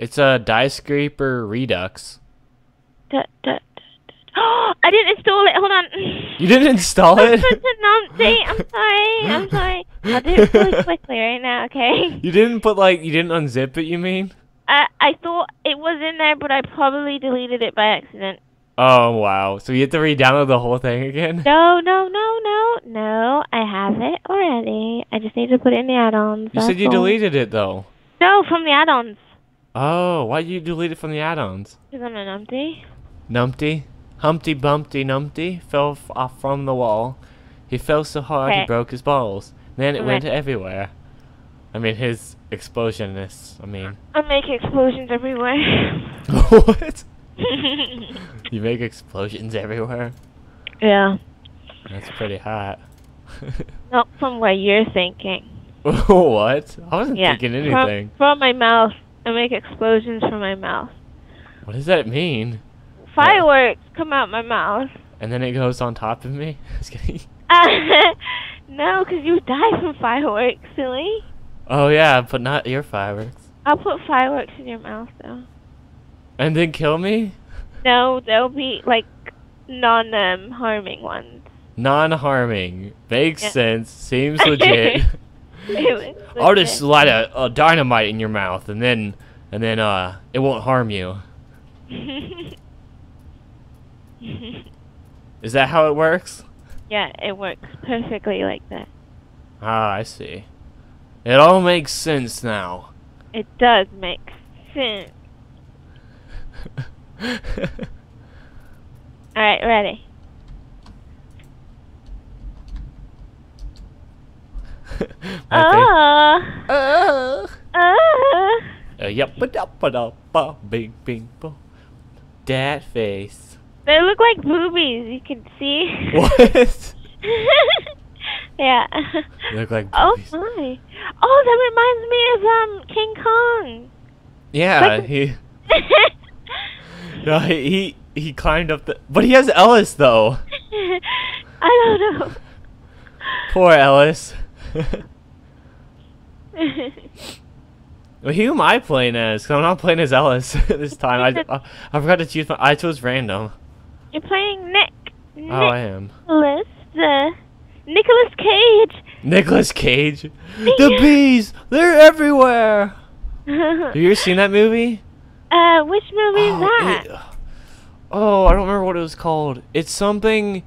It's a Diescraper Redux. Da, da, da, da. I didn't install it. Hold on. You didn't install it? Put the numpty. I'm sorry. I'm sorry. I'll do it really quickly right now. Okay. you didn't put like you didn't unzip it. You mean? I I thought it was in there, but I probably deleted it by accident. Oh wow! So you have to re-download the whole thing again? No, no, no, no, no. I have it already. I just need to put it in the add-ons. You said you all. deleted it though. No, from the add-ons. Oh, why did you delete it from the add-ons? Because I'm an empty. Numpty, Humpty Bumpty Numpty fell f- off from the wall. He fell so hard he broke his balls. Then it Okay. went everywhere. I mean, his explosionness. I mean, I make explosions everywhere. what? You make explosions everywhere. yeah. That's pretty hot. Not from what you're thinking. what? I wasn't Yeah. thinking from- anything. From, my mouth. I make explosions from my mouth. What does that mean? Fireworks come out my mouth. And then it goes on top of me? Just kidding. no, because you die from fireworks, silly. Oh yeah, but not your fireworks. I'll put fireworks in your mouth, though. And then kill me? No, they'll be, like, non-um, harming ones. Non-harming. Makes Yeah. sense. Seems legit. I'll just light a, a dynamite in your mouth, and then, and then, uh, it won't harm you. Is that how it works? yeah, it works perfectly like that. Ah, I see. It all makes sense now. It does make sense. Alright, ready. My Ah, fa- uh, ah. uh, yup, ba da ba da ba, bing bing bo. Dat face. They look like boobies, you can see. What? yeah. You look like Oh boobies. my. Oh, that reminds me of um King Kong. Yeah, Like- he, no, he he he climbed up the. But he has Ellis though. I don't know. Poor Ellis. well, who am I playing as? 'Cause I'm not playing as Ellis this time. I, I, I forgot to choose my. I chose random. You're playing Nick. Oh, I am. Nicholas. the Nicolas Cage. Nicolas Cage. The bees, they're everywhere. Have you ever seen that movie? uh, which movie is oh, that? it- oh, I don't remember what it was called. It's something.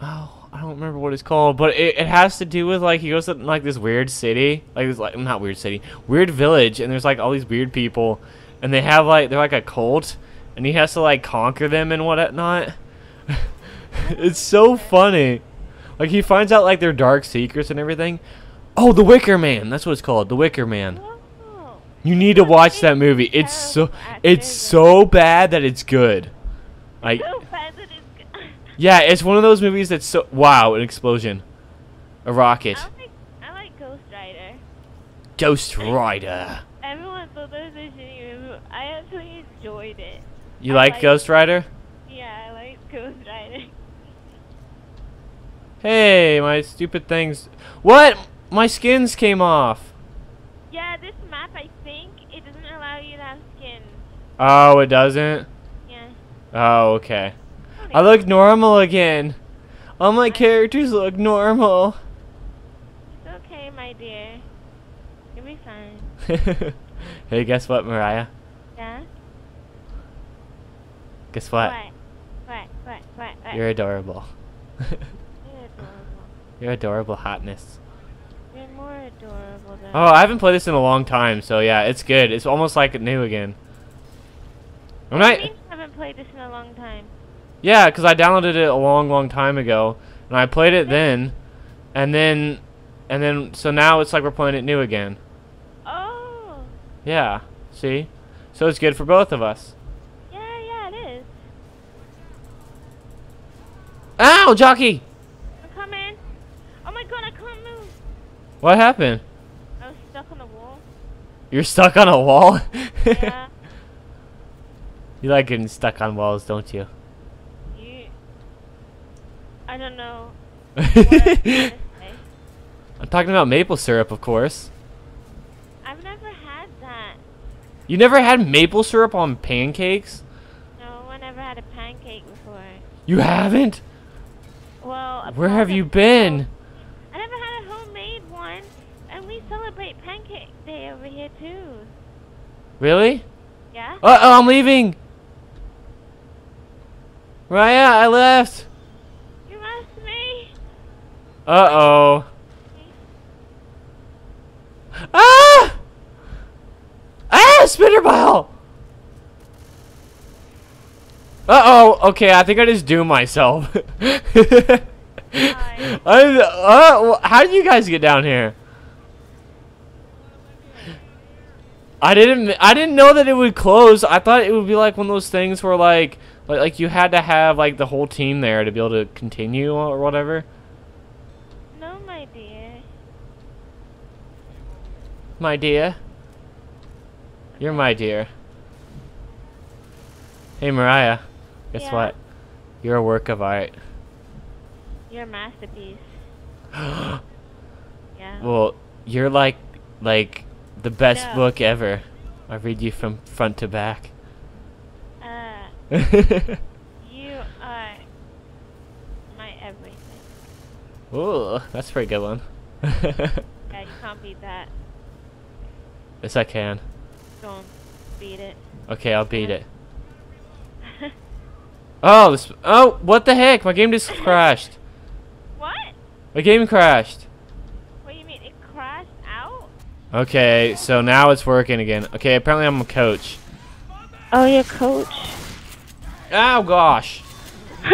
Oh, I don't remember what it's called, but it, it has to do with like he goes to like this weird city, like this like not weird city, weird village, and there's like all these weird people, and they have like they're like a cult, and he has to like conquer them and whatnot. it's so funny. Like he finds out like their dark secrets and everything. Oh, The Wicker Man. That's what it's called. The Wicker Man. Oh. You need to watch that movie. It's so it's so bad that it's good. Like So bad that it's good. Yeah, it's one of those movies that's so wow, an explosion. A rocket. I like, I like Ghost Rider. Ghost Rider. Everyone thought that was a shitty movie. I actually enjoyed it. You I like like- Ghost Rider? Yeah, I like Ghost Rider. Hey, my stupid things. What? My skins came off. Yeah, this map, I think, it doesn't allow you to have skins. Oh, it doesn't? Yeah. Oh, okay. I look normal again. All my characters look normal. It's okay, my dear. You'll be fine. hey, guess what, Mariah? Yeah? Guess what? What? What? What? What? what? You're adorable. You're adorable. You're adorable hotness. You're more adorable than Oh, I haven't played this in a long time, so yeah, it's good. It's almost like new again. I'm not. you haven't played this in a long time? Yeah, because I downloaded it a long, long time ago, and I played it then, and then, and then, so now it's like we're playing it new again. Oh! Yeah, see? So it's good for both of us. Yeah, yeah, it is. Ow, jockey! I'm coming. Oh my god, I can't move. What happened? I was stuck on the wall. You're stuck on a wall? Yeah. you like getting stuck on walls, don't you. I don't know. What I was gonna say. I'm talking about maple syrup, of course. I've never had that. You never had maple syrup on pancakes? No, I never had a pancake before. You haven't? Well, Where have you been? I never had a homemade one, and we celebrate Pancake Day over here too. Really? Yeah. Uh oh, I'm leaving. Raya, I left. You must me. Uh oh. Ah! Ah! Spinner ball! Uh oh. Okay, I think I just doomed myself. I, uh, how did you guys get down here? I didn't. I didn't know that it would close. I thought it would be like one of those things where like, like, like you had to have like the whole team there to be able to continue or whatever. No, my dear. My dear. You're my dear. Hey Mariah. Guess Yeah. what? You're a work of art. You're a masterpiece. Yeah. well, you're like like the best Yeah. book ever. I read you from front to back. Uh, you are my everything. Ooh, that's a pretty good one. Yeah, you can't beat that. Yes, I can. Don't beat it. Okay, I'll beat it. Oh, this. Oh, what the heck? My game just crashed. what? My game crashed. What do you mean? It crashed out? Okay, so now it's working again. Okay, apparently I'm a coach. Oh, your coach. Oh gosh.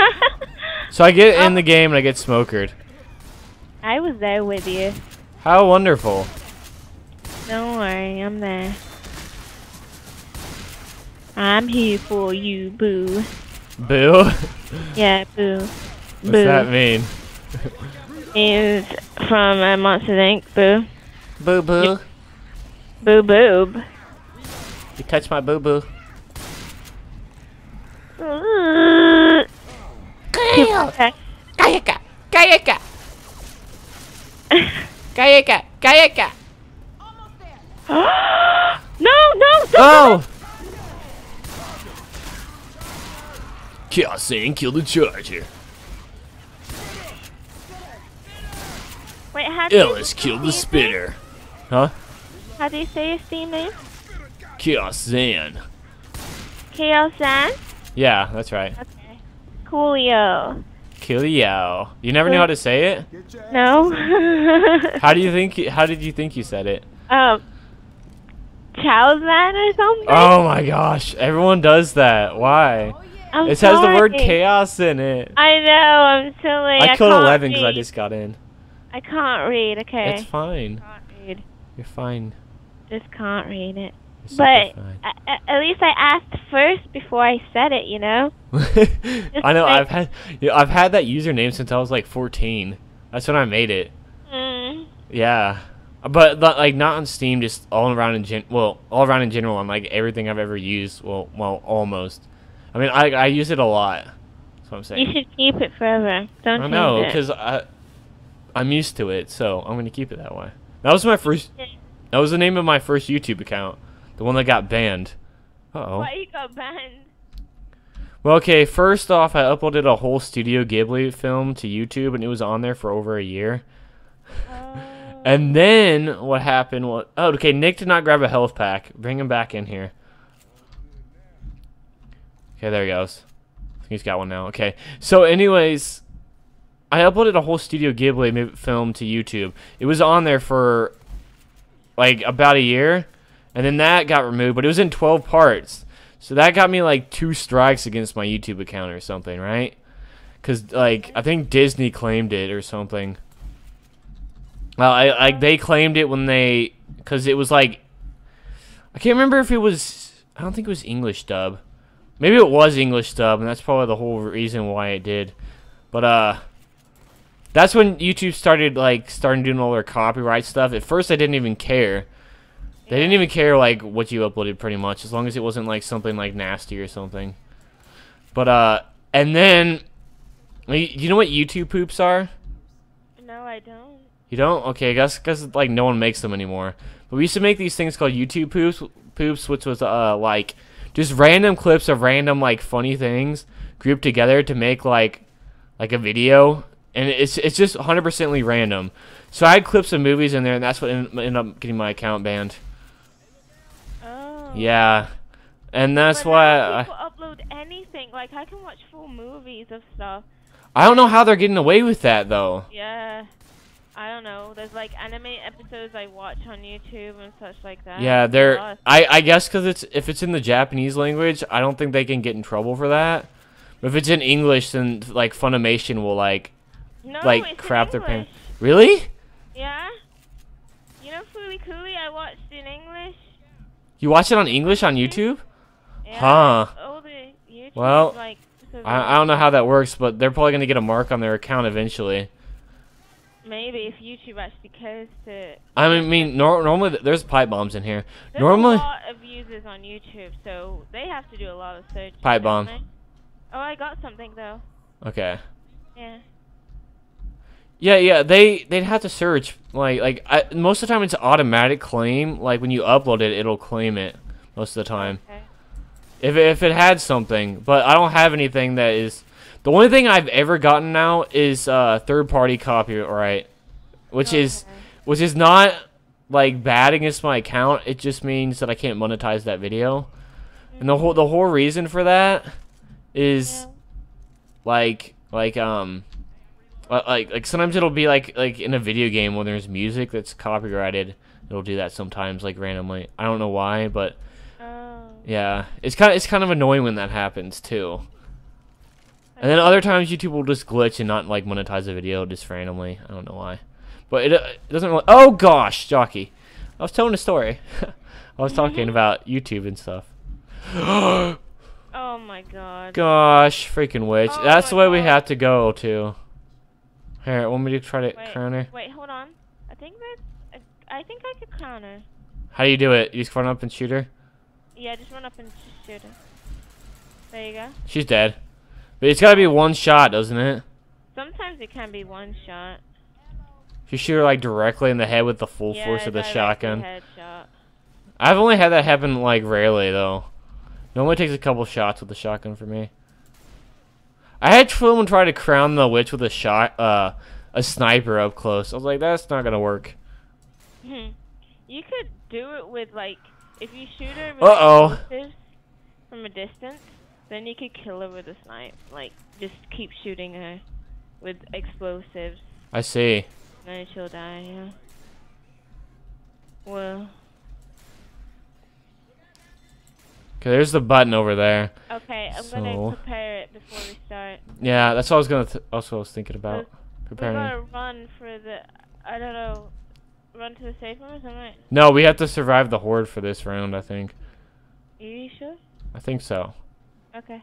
So I get in oh. the game and I get smokered. I was there with you. How wonderful. Don't worry, I'm there. I'm here for you, boo. Boo. Yeah, boo. boo. that mean? Is from uh, Monsters Inc. Boo. Boo boo. Boo boob. You touch my boo boo. Okay. Kayaka. Kayaka. Kayaka. Kayaka. no, no, don't. Oh. Chaos Saiyan kill the charger. Wait, how do you Ellis killed the spitter. Huh? How do you say your Steam name? Chaos Zan. Chaos San? Yeah, that's right. Okay. Coolio. Coolio. You never knew how to say it? No? How do you think? How did you think you said it? um, Chow Zan or something? Oh my gosh! Everyone does that. Why? I'm It has the word chaos in it. I know, I'm silly. I killed 11 because I just got in. I can't read, okay. It's fine. Can't read. You're fine. Just can't read it. But super a- a- at least I asked first before I said it, you know? I know. I've had. Yeah, I've had that username since I was like 14. That's when I made it. Mm. Yeah. But li- like not on Steam, just all around in gen. Well, all around in general on like everything I've ever used. Well, well, almost. I mean, I I use it a lot. That's what I'm saying. You should keep it forever. Don't I know, because I, I'm used to it, so I'm gonna keep it that way. That was my first. That was the name of my first YouTube account, the one that got banned. Uh oh. Why you got banned? Well, okay. First off, I uploaded a whole Studio Ghibli film to YouTube, and it was on there for over a year. Oh. And then what happened was, oh, okay. Nick did not grab a health pack. Bring him back in here. Okay, there he goes. He's got one now. Okay. So, anyways, I uploaded a whole Studio Ghibli film to YouTube. It was on there for like about a year, and then that got removed. But it was in 12 parts, so that got me like two strikes against my YouTube account or something, right? Because like I think Disney claimed it or something. Well, I like they claimed it when they, cause it was like, I can't remember if it was. I don't think it was English dub. Maybe it was English dub, and that's probably the whole reason why it did. But uh, that's when YouTube started like starting doing all their copyright stuff. At first, I didn't even care. They didn't even care like what you uploaded, pretty much, as long as it wasn't like something like nasty or something. But uh, and then, you know what YouTube poops are? No, I don't. You don't? Okay, I guess because like no one makes them anymore. But we used to make these things called YouTube poops, poops, which was uh like just random clips of random like funny things grouped together to make like like a video, and it's it's just 100%ly random. So I had clips of movies in there, and that's what ended, up getting my account banned. Oh. Yeah, and that's but why I, upload anything. Like I can watch full movies of stuff. I don't know how they're getting away with that though. Yeah. I don't know. There's like anime episodes I watch on YouTube and such like that. Yeah, they're. I I guess because it's if it's in the Japanese language, I don't think they can get in trouble for that. But if it's in English, then like Funimation will like no, like crap their pants. Really? Yeah. You know Fooly Cooly I watched in English? You watch it on English on YouTube? Yeah. Huh. YouTube Well, like I I don't know how that works, but they're probably gonna get a mark on their account eventually. Maybe if YouTube actually cares to I mean, nor- normally there's pipe bombs in here. There's Normally, a lot of users on YouTube, so they have to do a lot of searching. Pipe bomb. they? Oh, I got something though. okay. Yeah. Yeah, yeah, they they'd have to search like like I, most of the time it's automatic claim. Like when you upload it, it'll claim it most of the time. Okay. If if it had something, but I don't have anything that is. The only thing I've ever gotten now is uh, third party copyright, which is which is not like bad against my account. It just means that I can't monetize that video, and the whole the whole reason for that is Yeah. like like um like like sometimes it'll be like like in a video game when there's music that's copyrighted. It'll do that sometimes like randomly. I don't know why, but Oh. yeah, it's kind of it's kind of annoying when that happens too. And then other times YouTube will just glitch and not like monetize a video just randomly. I don't know why, but it, uh, it doesn't. Really, oh gosh, jockey, I was telling a story. I was talking about YouTube and stuff. Oh my god. gosh, freaking witch! Oh That's the way we have to go to. Here, want me to try to Wait, crown her? wait, hold on. I think that's. I, I think I could crown her. How do you do it? You just run up and shoot her. Yeah, just run up and shoot her. There you go. She's dead. But it's gotta be one shot, doesn't it? Sometimes it can be one shot. If you shoot her like directly in the head with the full yeah, force of the shotgun. Headshot. I've only had that happen like rarely though. Normally takes a couple shots with the shotgun for me. I had someone try to crown the witch with a shot, uh, a sniper up close. I was like, that's not gonna work. Hmm. you could do it with like if you shoot her with Uh-oh. from a distance, then you could kill her with a snipe. Like just keep shooting her with explosives, I see. then she'll die. Yeah. Well, Okay, there's the button over there. okay. I'm So- gonna prepare it before we start. Yeah, that's what I was gonna. Also, I was thinking about We preparing. gotta run for the. I don't know. Run to the safe room or something. No, we have to survive the horde for this round. I think. Are You sure? I think so. Okay.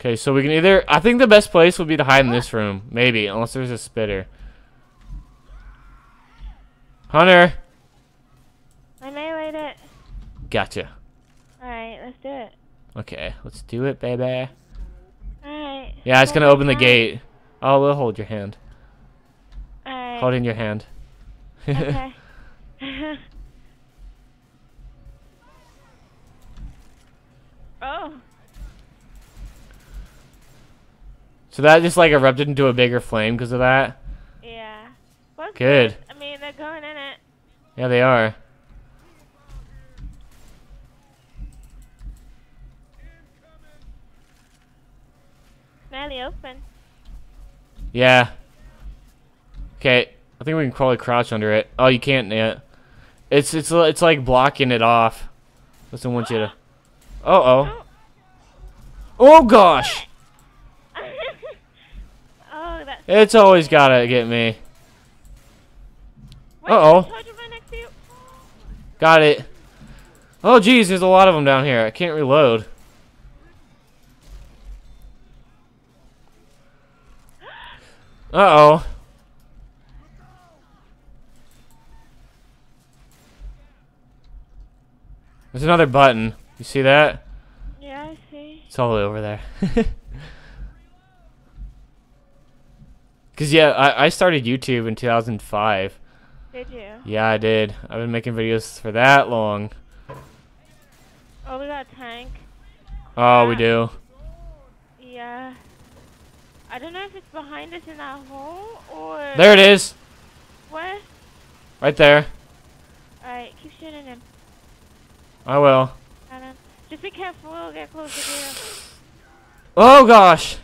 Okay, so we can either. I think the best place would be to hide in this room, maybe, unless there's a spitter. Hunter, I meleeed it. gotcha. Alright, let's do it. Okay, let's do it, baby. Alright. Yeah, it's gonna open the gate. Oh, we'll hold your hand. Alright. Hold in your hand. Okay. so that just like erupted into a bigger flame because of that. Yeah. Well, Good. I mean, they're going in it. Yeah, they are. Nearly open. Yeah. Okay, I think we can probably crouch under it. Oh, you can't yet. It's it's it's like blocking it off. Doesn't want you to. Uh oh. Oh. Oh gosh. It's always gotta get me. Uh-oh. there's a charger right next to you. Got it. Oh geez, there's a lot of them down here. I can't reload. Uh oh. There's another button. You see that? Yeah, I see. It's all the way over there. Cause yeah, I, I started YouTube in 2005. Did you? Yeah, I did. I've been making videos for that long. Oh, we got a tank. Oh, we Ah. do. Yeah. I don't know if it's behind us in that hole or. There it is. Where? Right there. Alright, keep shooting him. I will. Just be careful, we'll get closer to you. Oh, gosh.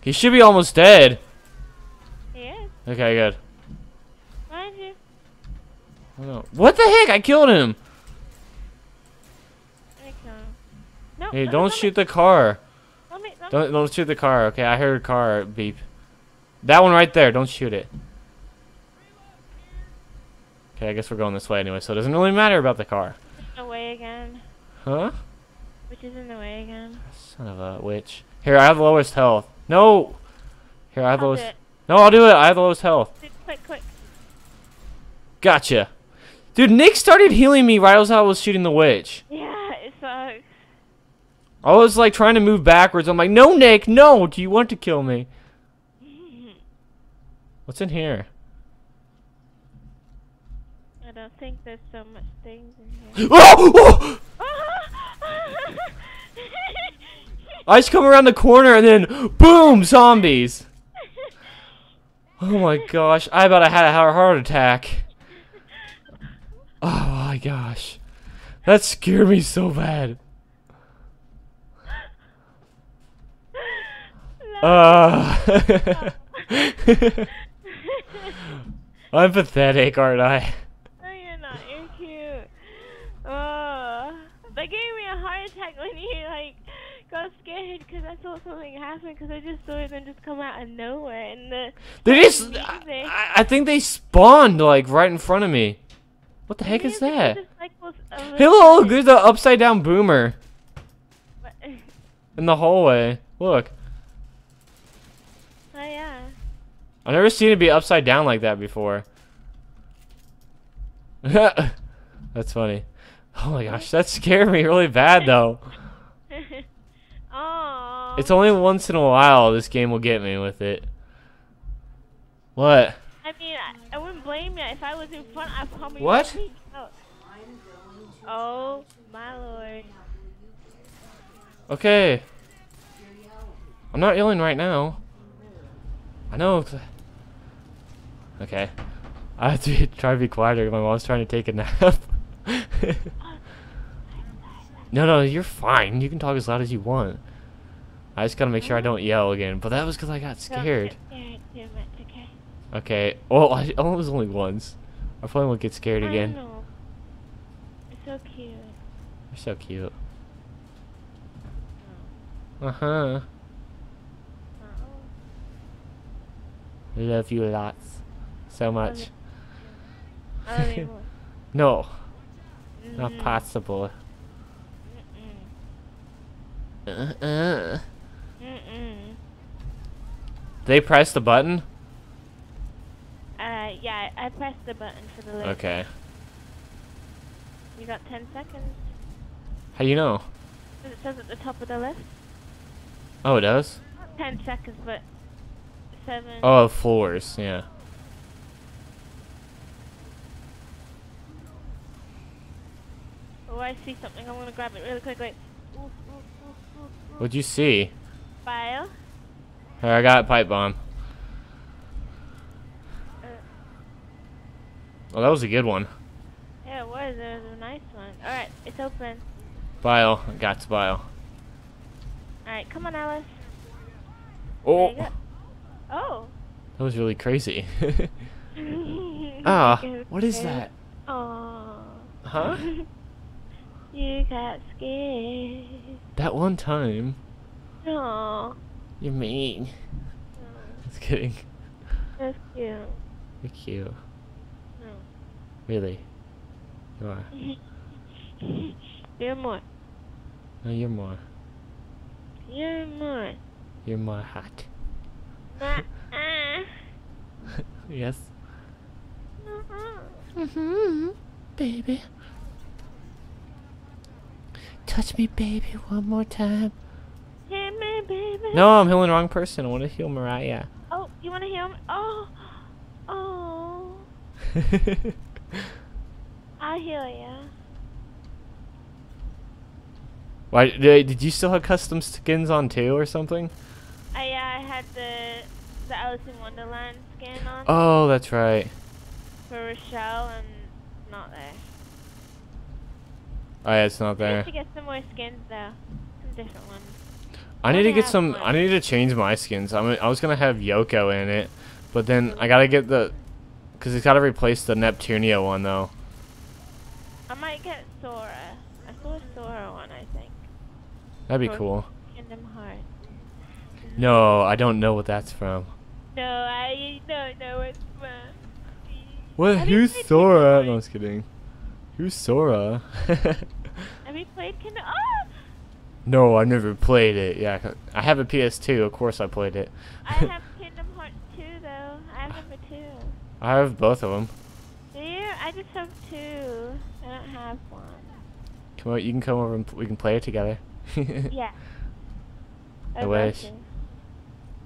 He should be almost dead. he is. Okay, good. Mind you. Oh. What the heck? I killed him. Let me him. No, Hey, don't shoot the car. Let me, let. Don't don't shoot the car. Okay, I heard a car beep. That one right there. Don't shoot it. Okay, I guess we're going this way anyway, so it doesn't really matter about the car. Which is in the way again? Huh? Which is in the way again? Son of a witch. Here, I have the lowest health. No. Here, I have the I'll lowest. No, I'll do it. I have the lowest health. It Quick, quick. Gotcha. Dude, Nick started healing me right as I was shooting the witch. Yeah, it sucks. I was like trying to move backwards. I'm like, no, Nick, no. Do you want to kill me? What's in here? I don't think there's so much things in here. Oh! oh! I just come around the corner and then boom, zombies. Oh my gosh, I about I had a heart attack. Oh my gosh. That scared me so bad. Uh, I'm pathetic, aren't I? No, you're not. You're cute. Oh, that gave me a heart attack when you like got scared because I thought something happened because I just saw them just come out of nowhere and the. They just, I, I think they spawned like right in front of me. What the heck is that? just, like, was Hey look, there's an upside down boomer in the hallway. Look. Oh yeah. I've never seen it be upside down like that before. That's funny. Oh my gosh, that scared me really bad though. It's only once in a while this game will get me with it. What? I mean, I, I wouldn't blame you if I was in front. I probably What? Oh my lord. Okay. I'm not yelling right now. I know. Okay. I have to be, try to be quieter. My mom's trying to take a nap. no, no, you're fine. You can talk as loud as you want. I just gotta make sure I don't yell again. But that was because I got scared. scared too much, okay? Okay. Well, I, oh, it was only once. I probably won't get scared I again. know. It's so cute. You're so cute. Oh. Uh huh. I love you lots. So much. I love you. No, not possible. Mm-mm. Mm-mm. They press the button? Uh, yeah, I pressed the button for the lift. Okay. You got 10 seconds. How do you know? It says at the top of the list. Oh, it does? Not 10 seconds, but 7. Oh, floors, yeah. Oh, I see something. I'm gonna grab it really quickly. What'd you see? File. Here, I got a pipe bomb. Uh, Oh, that was a good one. yeah, it was. It was a nice one. Alright, it's open. Bile. I got to bile. Alright, come on, Ellis. Oh, There you go. Oh. that was really crazy. ah, what is that? Oh. Huh? you got scared. That one time. Oh. You're mean. Just kidding. That's cute. You're cute. No. Really. You are. You're more. No, you're more. You're more. You're more hot. Yes. Mm-hmm. Baby. Touch me, baby, one more time. Baby. No, I'm healing the wrong person. I want to heal Mariah. Oh, You wanna heal me? Oh, oh. I'll heal you. Why did, did you still have custom skins on too or something? I yeah, I had the the Alice in Wonderland skin on Oh, that's right. for Rochelle and not there. Oh yeah, it's not there. I need to get some more skins though, some different ones. I need to get some. I need to change my skins. I'm. I was gonna have Yoko in it, but then I gotta get the, cause it's gotta replace the Neptunia one though. I might get Sora. I saw a Sora one, I think. That'd be cool. Kingdom Hearts. No, I don't know what that's from. No, I don't know what's from. What? Have Who's Sora? No, I was kidding. Who's Sora? Have you played Kingdom? Oh, no, I never played it. Yeah, I have a PS2. Of course, I played it. I have Kingdom Hearts 2 though. I have number two. I have both of them. Do you? I just have two. I don't have one. Come on, you can come over and we can play it together. Yeah. I I'd wish. to.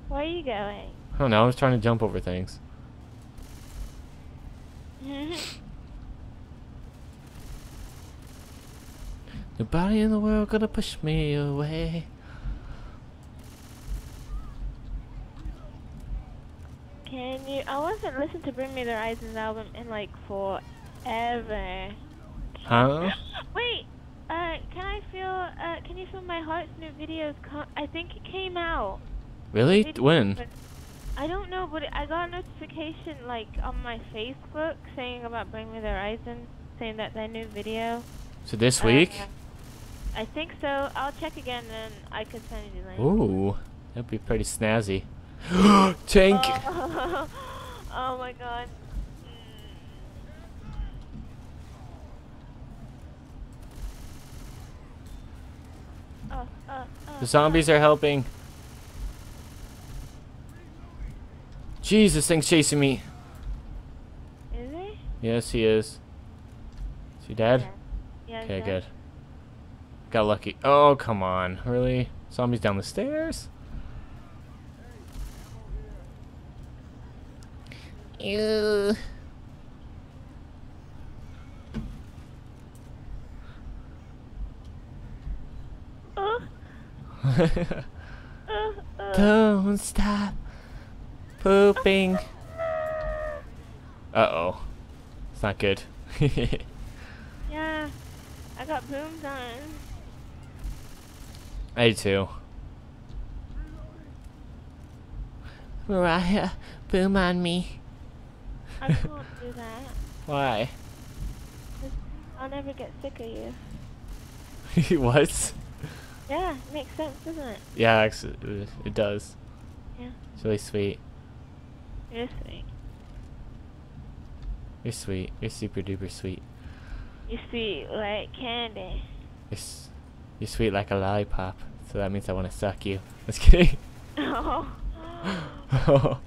Where are you going? I don't know. I was trying to jump over things. Nobody in the world gonna push me away. Can you? I wasn't listening to Bring Me the Horizons album in like forever. Huh? Wait, uh, can I feel? Uh, can you feel my heart's new videos? I think it came out. Really? It- When? I don't know, but I got a notification like on my Facebook saying about Bring Me the Horizon, saying that their new video. So this uh, week? I think so. I'll check again, and I could send you the link. Ooh, that'd be pretty snazzy. Tank. Oh, oh my god. Mm. Oh, oh, oh, The zombies are helping. Jesus, thing's chasing me. Is he? Yes, he is. Is he dead? Yeah. Yeah, Okay, good. Got lucky. Oh, come on. Really? Zombies down the stairs? Ew. Oh, oh, oh. Don't stop pooping. Uh oh. It's not good. Yeah, I got booms on. I do too. Mariah, boom on me. I can't do that. Why? I'll never get sick of you. what? Yeah, it makes sense, doesn't it? Yeah, actually, it does. Yeah. It's really sweet. You're sweet. You're sweet. You're super duper sweet. You're sweet like candy. You're, s- you're sweet like a lollipop. So that means I want to suck you. Just kidding. Oh. Oh.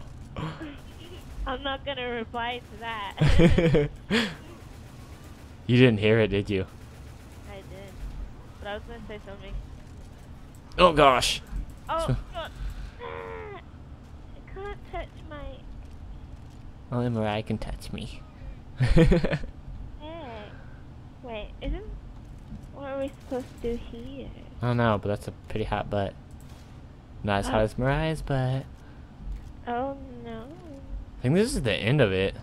I'm not gonna reply to that. you didn't hear it, did you? I did. But I was gonna say something. Oh gosh. Oh, So- God. I can't touch my Only Mariah can touch me. head. Wait, isn't. What are we supposed to do here? I don't know, but that's a pretty hot butt. Not as hot Oh. as Mariah's butt. Oh no. I think this is the end of it.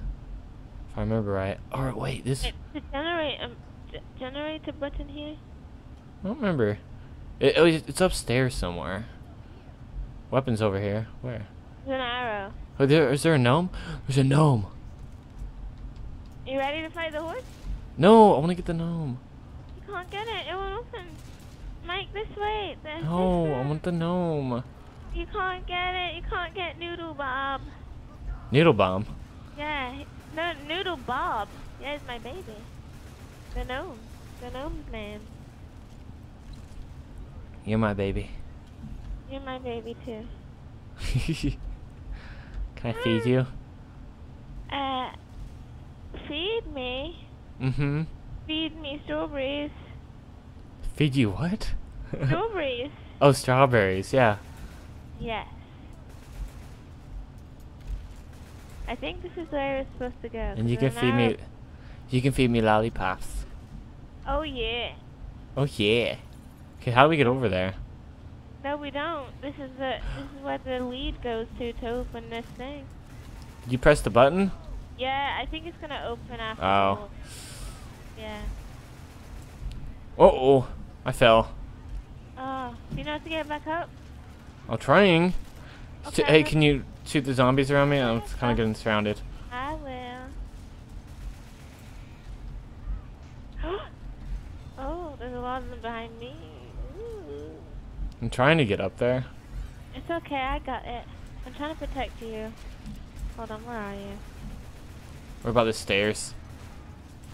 If I remember right. Or wait, this. To generate a g- generate a button here. I don't remember. It, oh, it's upstairs somewhere. Weapons over here. Where? There's an arrow. Oh, there is there a gnome? There's a gnome. You ready to fight the horse? No, I want to get the gnome. Can't get it. It won't open. Mike, this way. This No, this I want the gnome. You can't get it. You can't get Noodle Bob. Noodle bomb. Yeah, no Noodle Bob. Yeah, he's my baby. The gnome. The gnome's man. You're my baby. You're my baby too. Can I feed you? Uh, feed me. Mm-hmm. Feed me strawberries. Feed you what? Strawberries. oh, strawberries. Yeah. Yes. I think this is where we're supposed to go. And you can feed me. You can feed me lollipops. Oh yeah. Oh yeah. Okay, how do we get over there? No, we don't. This is the this is what the lead goes to to open this thing. You press the button? Yeah, I think it's gonna open after. Oh. Yeah. Uh oh, I fell. Oh, do you know how to get back up? I'm trying. Okay, hey, can you shoot the zombies around me? I'm kind of getting surrounded. I will. oh, there's a lot of them behind me. Ooh. I'm trying to get up there. It's okay, I got it. I'm trying to protect you. Hold on, where are you? What about the stairs?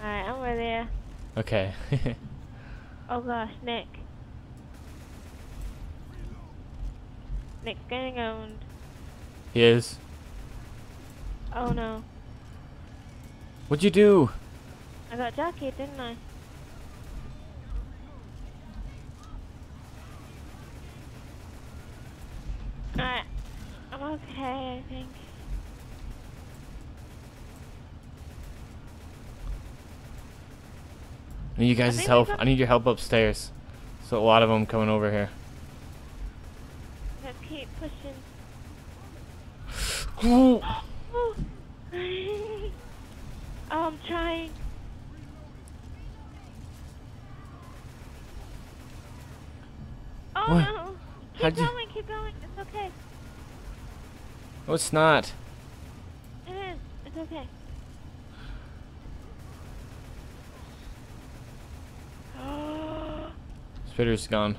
Alright, I'm over there. Okay. Oh gosh, Nick. Nick's getting owned. he is. Oh no. What'd you do? I got Jackie, didn't I? Alright. I'm okay, I think. I need you guys' help. I need your help upstairs. So a lot of them coming over here. Keep pushing. Ooh. oh, I'm trying. Oh What? no! Keep How'd you- going, keep going. It's okay. Oh, it's not. It is. It's okay. Oh, Spitter's gone.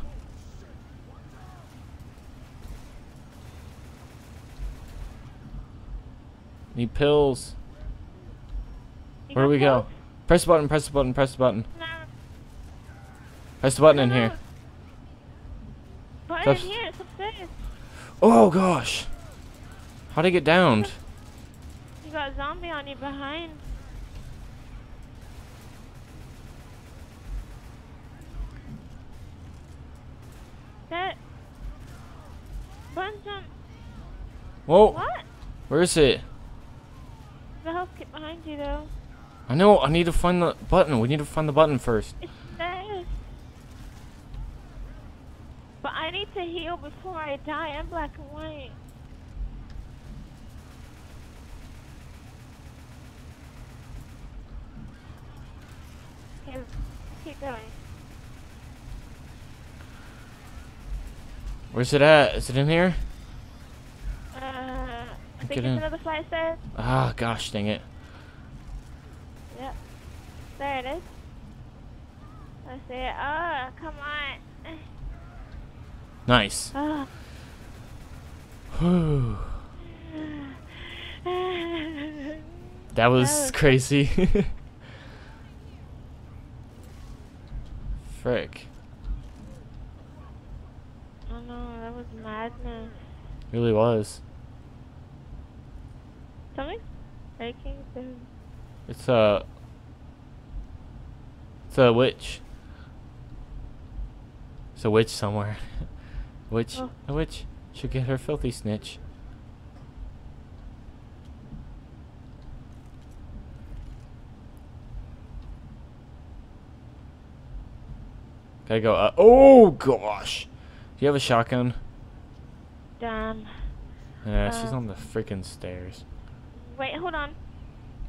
Need pills. Where do we go? Press the button, press the button, press the button. Press the button in here. Button in here. It's upstairs. Oh gosh. How'd I get downed? You got a zombie on you behind. Whoa. What? Where is it? The health kit behind you though. I know. I need to find the button. We need to find the button first. It's there. But I need to heal before I die. I'm black and white. Okay, keep going. Where's it at? Is it in here? Get in. another flight of stairs. Ah, gosh dang it. Yep. There it is. I see it. Oh, come on. Nice. Oh. Whew. That was was- crazy. Frick. oh no, that was madness. Really was. Through. It's a. It's a witch. It's a witch somewhere. witch. Oh. A witch. Should get her filthy snitch. Gotta go. Uh, oh gosh. Do you have a shotgun? Damn. Yeah, she's Uh, on the freaking stairs. Wait, hold on.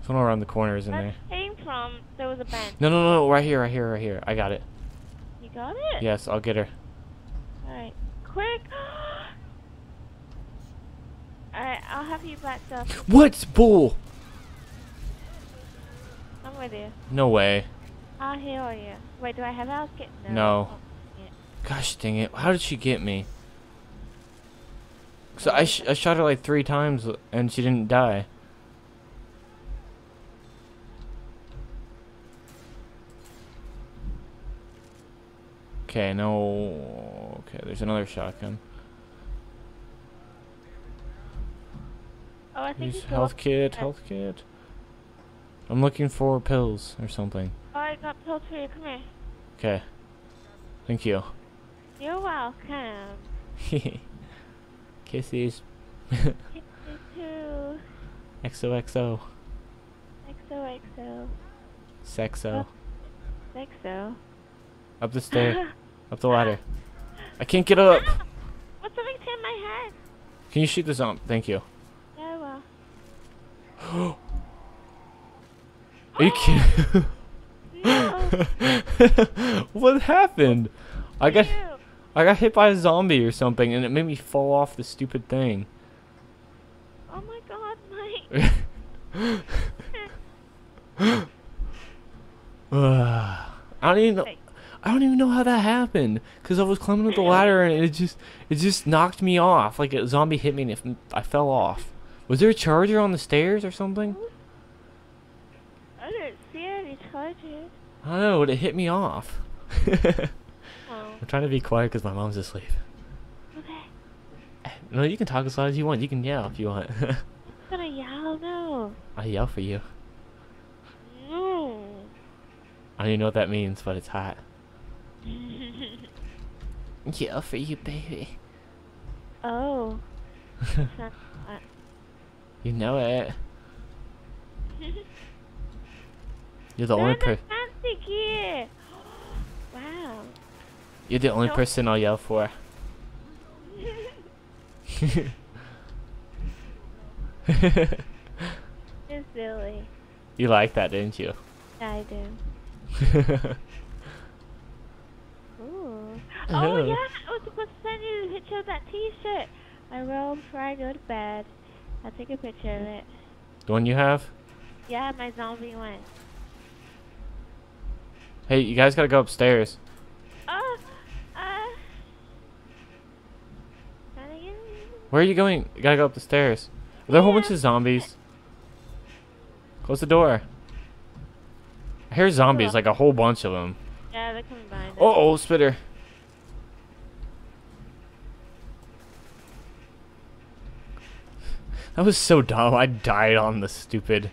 Someone around the corner is in Where there. came from, there was a bench. No, no, no, right here, right here, right here. I got it. You got it? Yes, I'll get her. Alright. Quick! Alright, I'll have you back up. What bull? I'm with you. No way. I'll heal you. Wait, do I have health kit? No. No. Oh. Gosh dang it! How did she get me? So I sh I shot her like three times and she didn't die. Okay, no. Okay, there's another shotgun. Oh, I think Use health kit, health kit. I'm looking for pills or something. Oh, I got pills for you. Come here. Okay. Thank you. You're welcome. Kisses. You too. XOXO. XOXO. Sexo. Sexo. Up the stair. Up the ladder. I can't get up. What's something in my head? Can you shoot the zombie? Thank you. Yeah, well. Are you oh. kidding? No. what happened? I got I got hit by a zombie or something and it made me fall off the stupid thing. Oh my god, Mike. I don't even know. I don't even know how that happened because I was climbing up the ladder and it just it just knocked me off. Like a zombie hit me and I fell off. Was there a charger on the stairs or something? I didn't see any charger. I don't know, but it hit me off. Oh, I'm trying to be quiet because my mom's asleep. okay. Eh, no, you can talk as loud as you want. You can yell if you want. I'm gonna yell no. I yell for you. No. I don't even know what that means, but it's hot. Yell for you, baby. Oh. not, uh... you know it. You're the They're only person. the per- fancy gear. wow. You're the only No. person I'll yell for. It's silly. you like that, didn't you? Yeah, I do. Oh yeah, I was supposed to send you a picture of that T-shirt. I will before I go to bed. I'll take a picture of it. the one you have? Yeah, my zombie one. Hey, you guys gotta go upstairs. Oh, uh. Gotta Where are you going? You gotta go up the stairs. Are there a whole bunch of zombies? Close the door. I hear zombies, like a whole bunch of them. Yeah, they're coming by. us. Oh, oh, spitter. That was so dumb. I died on the stupid.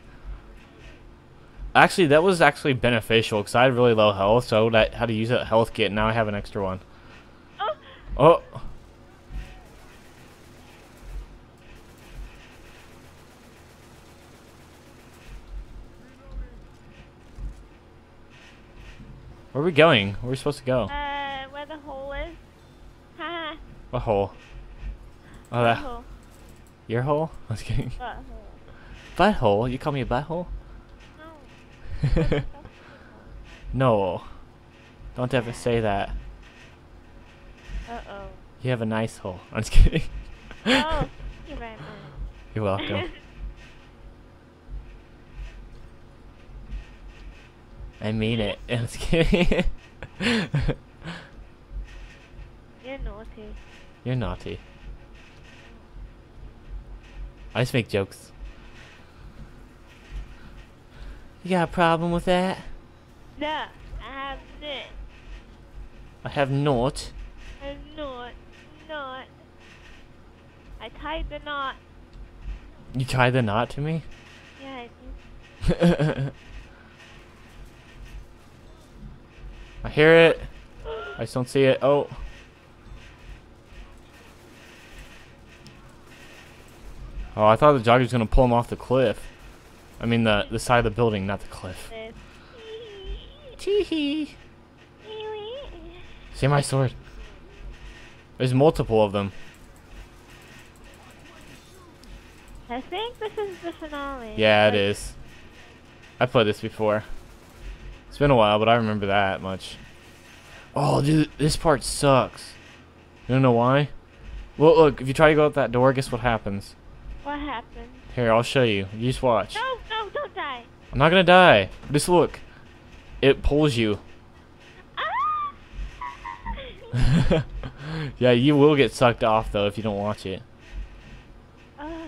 Actually, that was actually beneficial because I had really low health, so I had to use that health kit. And now I have an extra one. Oh, Oh. Where are we going? Where are we supposed to go? uh, where the hole is? Ha. What hole? Oh, that hole. Your hole? I was kidding. Butthole. Butthole? You call me a butthole? No. no. Don't ever say that. Uh oh. You have a nice hole. I'm just kidding. Oh, you very much. You're welcome. I mean it. I'm just kidding. You're naughty. You're naughty. I just make jokes. You got a problem with that? No, I have not. I have not. I'm not. Not. I tied the knot. You tied the knot to me? Yeah, I. I hear it. I just don't see it. Oh. Oh, I thought the jockey was gonna pull him off the cliff. I mean the the side of the building, not the cliff. This. Tee See my sword. There's multiple of them. I think this is the finale. Yeah, it is. but- is. I played this before. It's been a while, but I remember that much. Oh, dude, this part sucks. You don't know why? Well, look, if you try to go out that door, guess what happens? What happened? Here, I'll show you. You just watch. No, no, don't die. I'm not gonna die. Just look. It pulls you. Ah! yeah, you will get sucked off though if you don't watch it. Ah.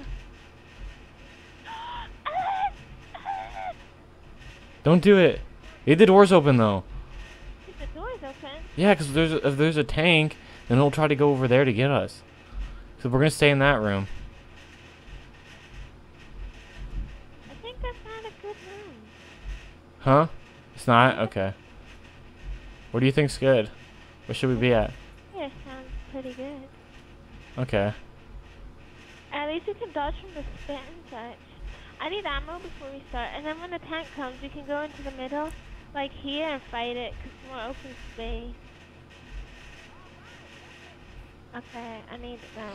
Don't do it. Leave the doors open though. Keep the doors open. Yeah, because there's a, if there's a tank, then it'll try to go over there to get us. So we're gonna stay in that room. I think that's not a good room. Huh? It's not okay. What do you think's good? Where should we be at? Yeah, sounds pretty good. Okay. At least we can dodge from the spit and such. I need ammo before we start, and then when the tank comes, we can go into the middle, like here, and fight it, cause it's more open space. Okay, I need to go.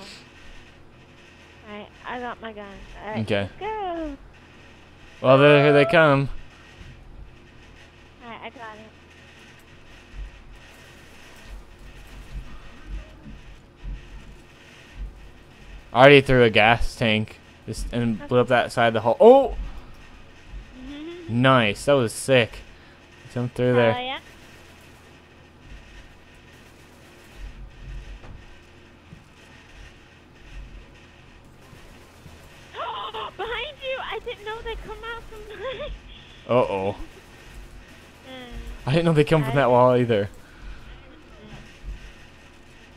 Alright, I got my gun. Alright, Okay. let's go. Well, there, here they come. Alright, I got it. I already threw a gas tank just, and blew up that side of the hole. Oh! Mm-hmm. Nice. That was sick. Jump through there. Oh, yeah. Behind you! I didn't know they come out from behind. Uh-oh. I didn't know they come from that wall either.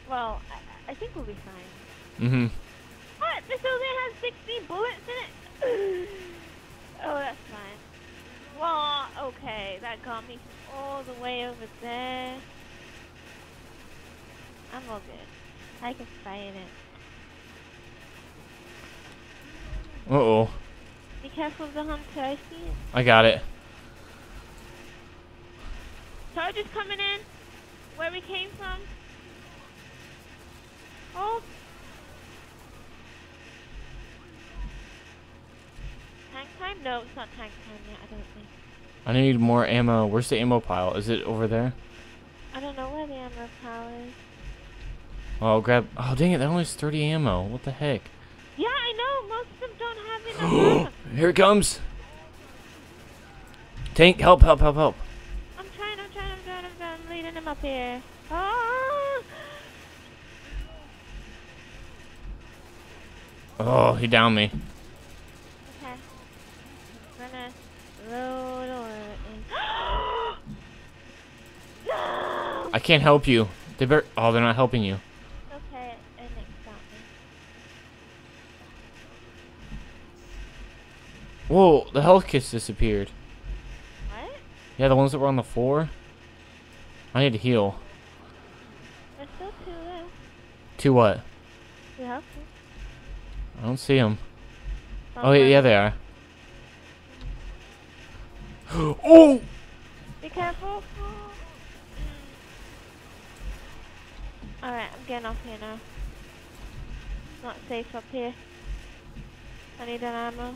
well, I, I think we'll be fine. Mm-hmm. What? This only has 60 bullets in it? oh, that's fine. Well, okay, that got me all the way over there. I'm all good. I can fight it. Uh-oh. Be careful of the hunter, I see it. I got it. Charges coming in. Where we came from. Oh. Tank time? No, it's not tank time yet, I don't think. I need more ammo. Where's the ammo pile? Is it over there? I don't know where the ammo pile is. Oh, grab... Oh, dang it. That only has 30 ammo. What the heck? Yeah, I know. Most of them don't have enough ammo. Here it comes. Tank, help, help, help, help. Up here. Oh! Oh, he downed me. Okay. I'm gonna load oil in. no! I can't help you. They better... Oh, they're not helping you. Okay, and it got me. Whoa, the health kits disappeared. What? Yeah, the ones that were on the floor. I need to heal. There's still two left. To what? To. I don't see them. Oh, yeah, yeah, they are. oh! Be careful. Alright, I'm getting off here now. Not safe up here. I need an ammo.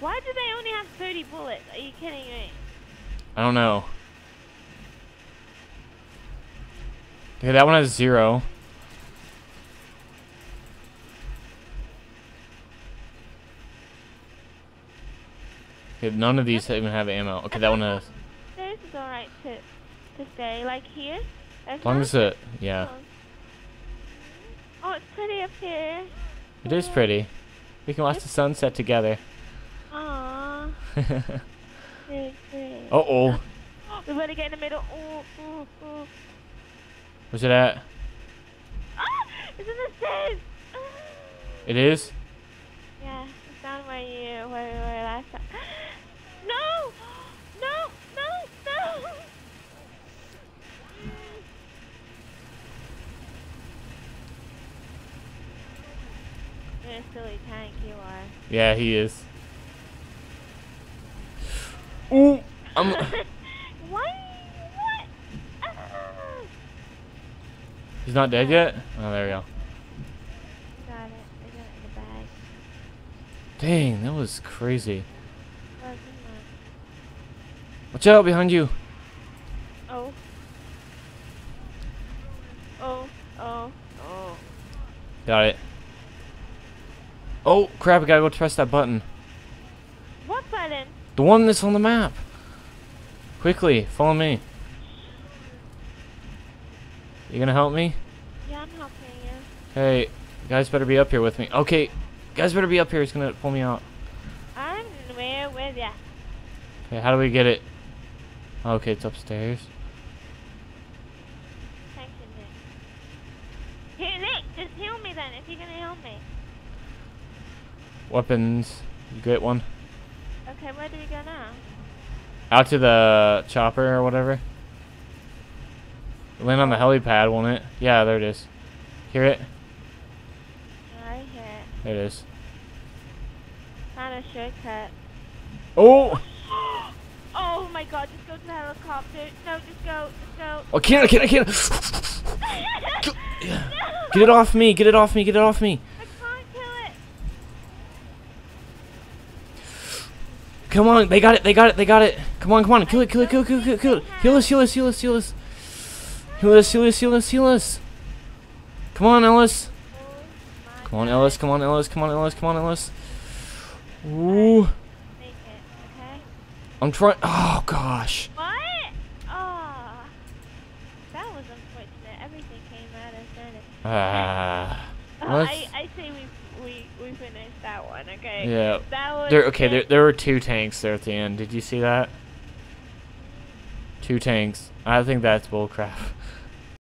Why do they only have 30 bullets? Are you kidding me? I don't know. Okay, that one has zero. Okay, none of these even have ammo. Okay, that one has. This is alright to, to stay. Like here? As long as it, yeah. Oh, it's pretty up here. It is pretty. We can watch the sunset together. Aww. Uh oh. We better get in the middle. Ooh, ooh, ooh. Where's it at? Ah! It's in the! Ah. It is? Yeah, it's down where you where we were last time. No! No! No! No! You're a silly tank, you are. Yeah, he is. Ooh! I'm. Why? What? Ah. He's not dead yet? Oh, there we go. Got it. I got it in the bag. Dang, that was crazy. Oh, Wasn't Watch out behind you. Oh. Oh. Oh. Oh. Got it. Oh, crap, I gotta go press that button. What button? The one that's on the map. Quickly, follow me. You gonna help me? Yeah, I'm helping you. Hey, guys better be up here with me. Okay, guys better be up here. He's gonna pull me out. I'm where with ya. Okay, how do we get it? Okay, it's upstairs. Thank you, Nick. Here, Nick, just heal me then, if you're gonna heal me. Weapons. You get one. Okay, where do we go now? Out to the chopper or whatever. Land on the helipad, won't it? Yeah, there it is. Hear it? I hear it. There it is. Found a shortcut. Oh! Oh my god, just go to the helicopter. No, just go, just go. Oh, I can't, I can't, I can't. no! Get it off me, get it off me, get it off me. I can't kill it. Come on, they got it, they got it, they got it. Come on, come on, kill it, kill it, kill it, kill it, kill it, kill it. Heal us, heal us, heal us, heal us. Heal us, heal us, heal us, heal us. Come on, Ellis. Come on. Ellis, come on, Ellis, come on, Ellis, come on, Ellis. Ooh. Make it, okay? I'm trying. Oh, gosh. What? Oh. That was unfortunate. Everything came out didn't it? Ah. Let's- I, I say we, we, we finished that one, okay? Yeah. That was There, okay, there, there were two tanks there at the end. Did you see that? Two tanks. I think that's bullcrap.